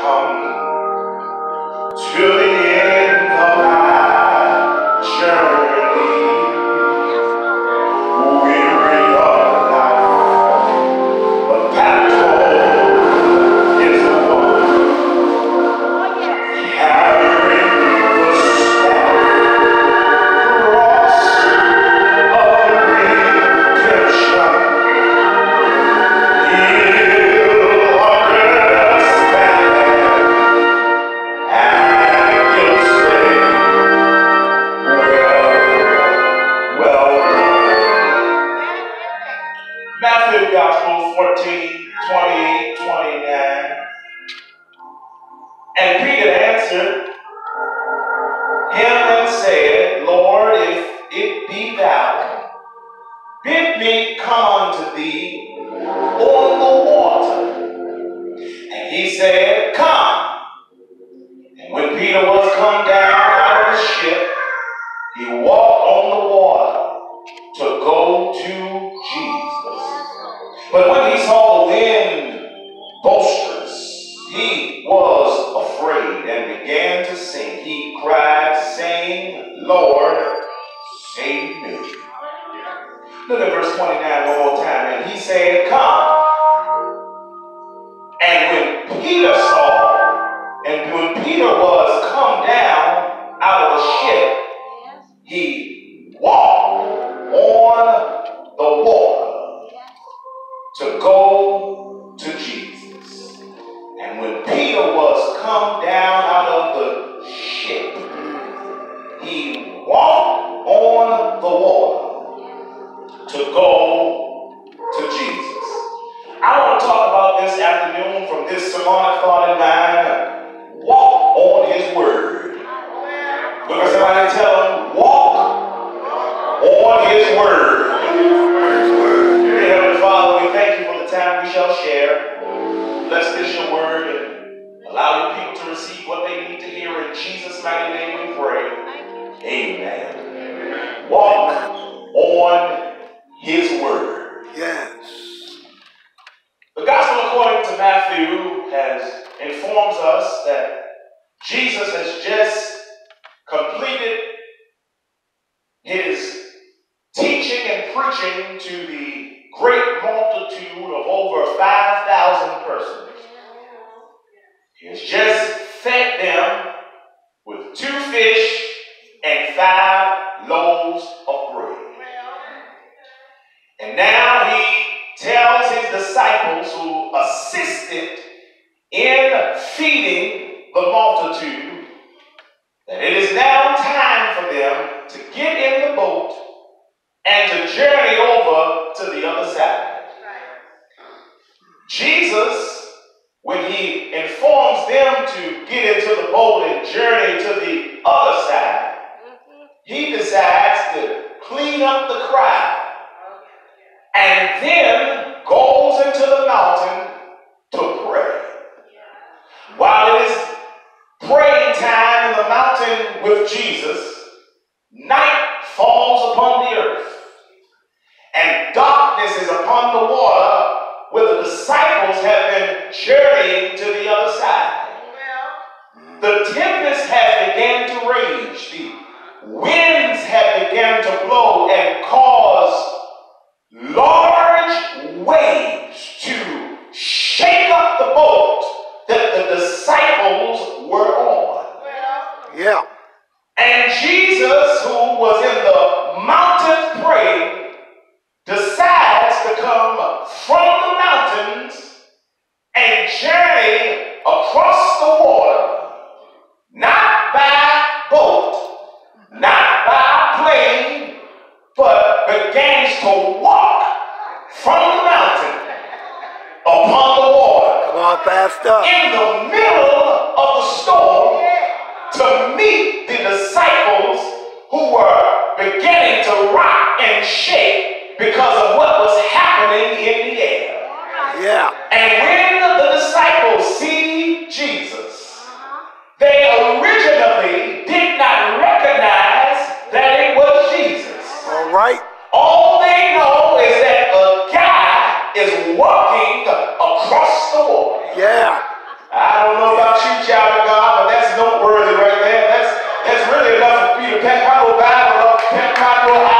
come to and said, Lord, come down 5,000 persons. He has just fed them with two fish and five loaves of bread. And now he tells his disciples who assisted in feeding the multitude that it is now time for them to get in the boat and to journey over to the other side. Jesus, when he informs them to get into the boat and journey to the other side, he decides to clean up the crowd and then goes into the mountain to pray. While it is praying time in the mountain with Jesus, night falls upon the earth, and darkness is upon the water where the disciples have been journeying to the other side. The tempest has begun to rage, the winds have begun to blow and cause large waves to shake up the boat that the disciples were on. Yeah. And Jesus, who was in the mountain praying, decides to come from the mountains and journey across the water, not by boat, not by plane, but begins to walk from the mountain upon the water Come on, Pastor. in the middle of the storm to meet the disciples who were beginning to rock and shake because of what was happening in the air. Yeah. And when the disciples see Jesus, uh-huh. they originally did not recognize that it was Jesus. All right. All they know is that a guy is walking across the water. Yeah. I don't know about you, child of God, but that's noteworthy right there. That's that's really enough for Peter Peck. My little Bible, Peck, my little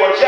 Jesus who they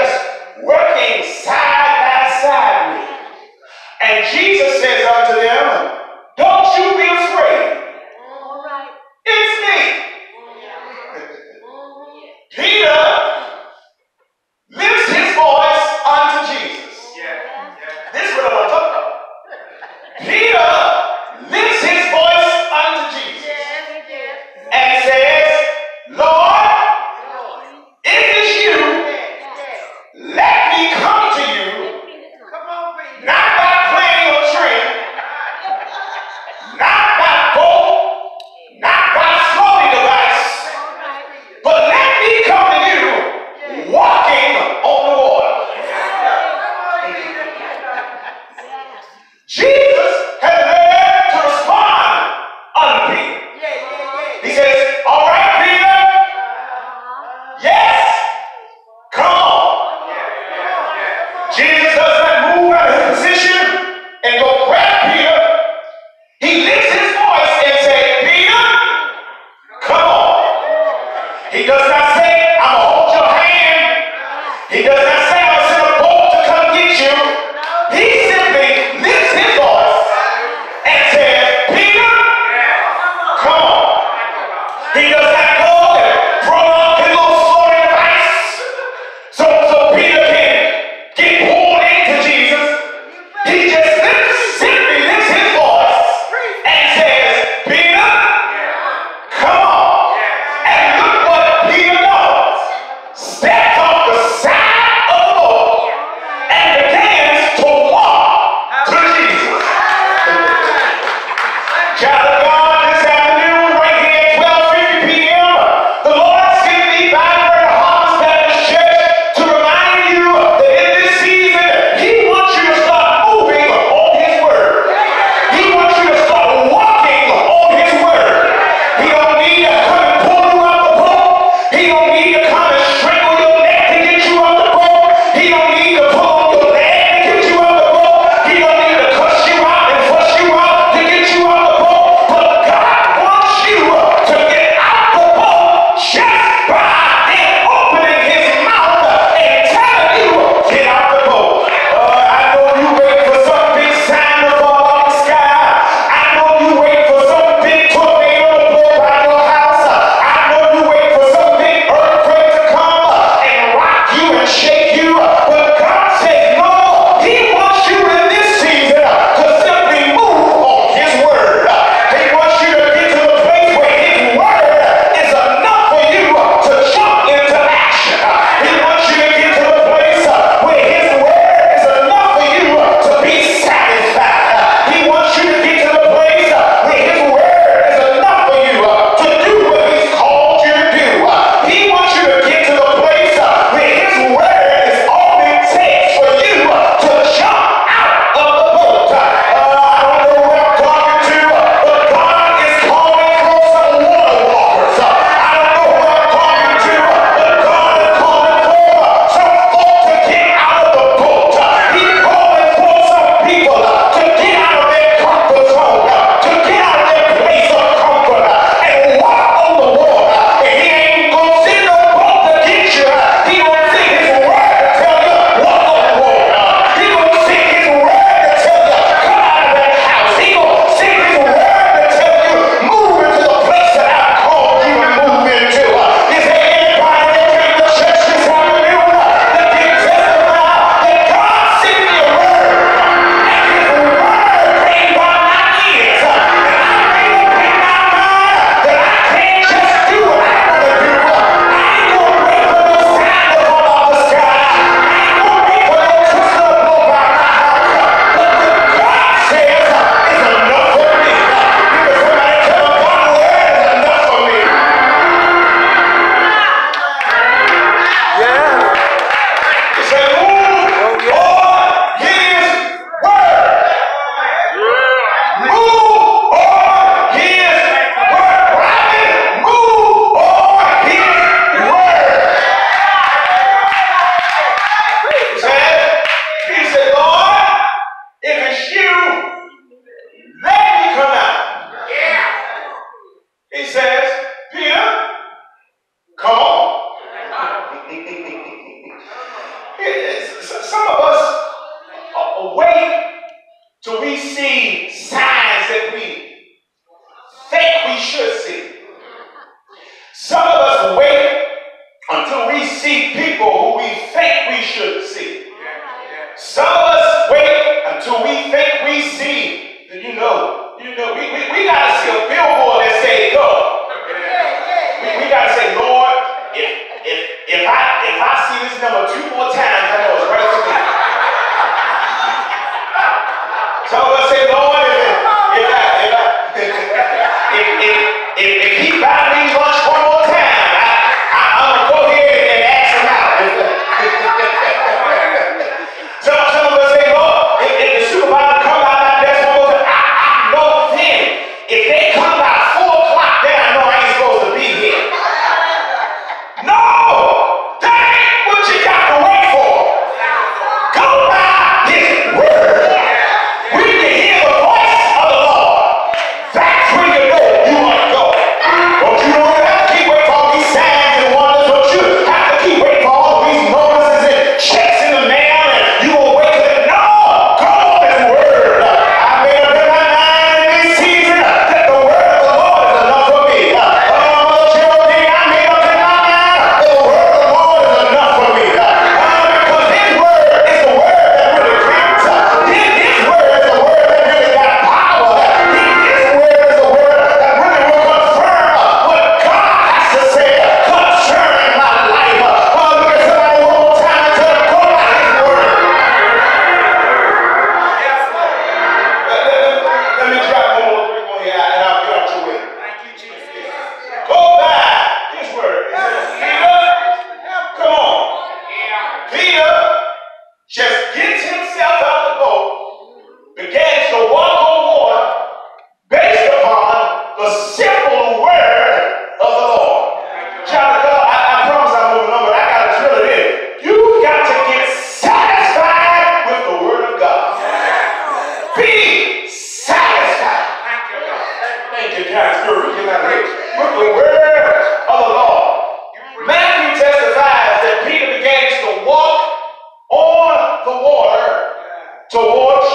Towards.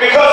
because